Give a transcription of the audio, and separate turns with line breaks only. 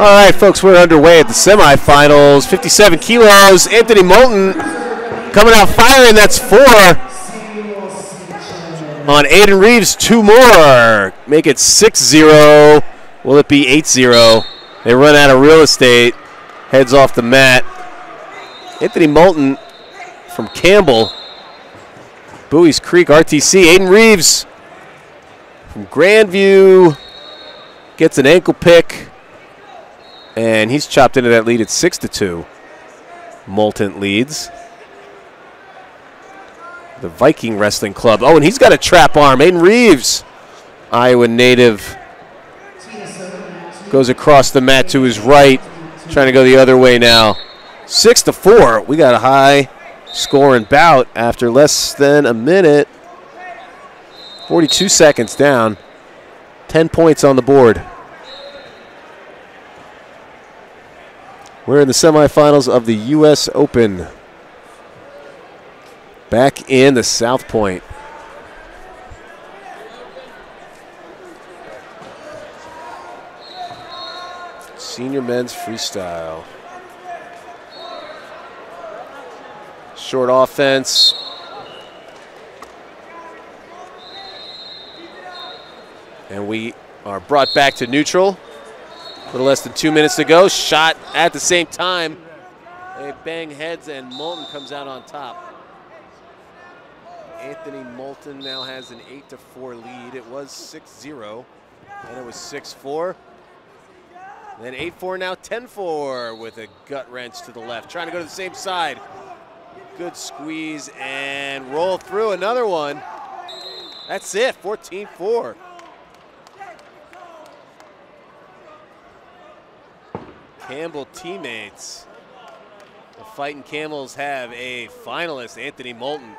All right, folks, we're underway at the semifinals. 57 kilos. Anthony Molton coming out firing. That's four. On Aden Reeves, two more. Make it 6 0. Will it be 8 0? They run out of real estate. Heads off the mat. Anthony Molton from Campbell. Buies Creek, RTC. Aden Reeves from Grandview gets an ankle pick. And he's chopped into that lead at 6 to 2. Molton leads. The Viking Wrestling Club. Oh, and he's got a trap arm. Aden Reeves, Iowa native, goes across the mat to his right, trying to go the other way now. 6 to 4. We got a high scoring bout after less than a minute. 42 seconds down. 10 points on the board. We're in the semifinals of the U.S. Open. Back in the South Point. Senior men's freestyle. Short offense. And we are brought back to neutral. A little less than two minutes to go. Shot at the same time. They bang heads, and Molton comes out on top. Anthony Molton now has an 8 to 4 lead. It was 6 0, and it was 6 4. Then 8 4, now 10 4 with a gut wrench to the left. Trying to go to the same side. Good squeeze and roll through another one. That's it, 14 4. Campbell teammates. The Fighting Camels have a finalist, Anthony Molton.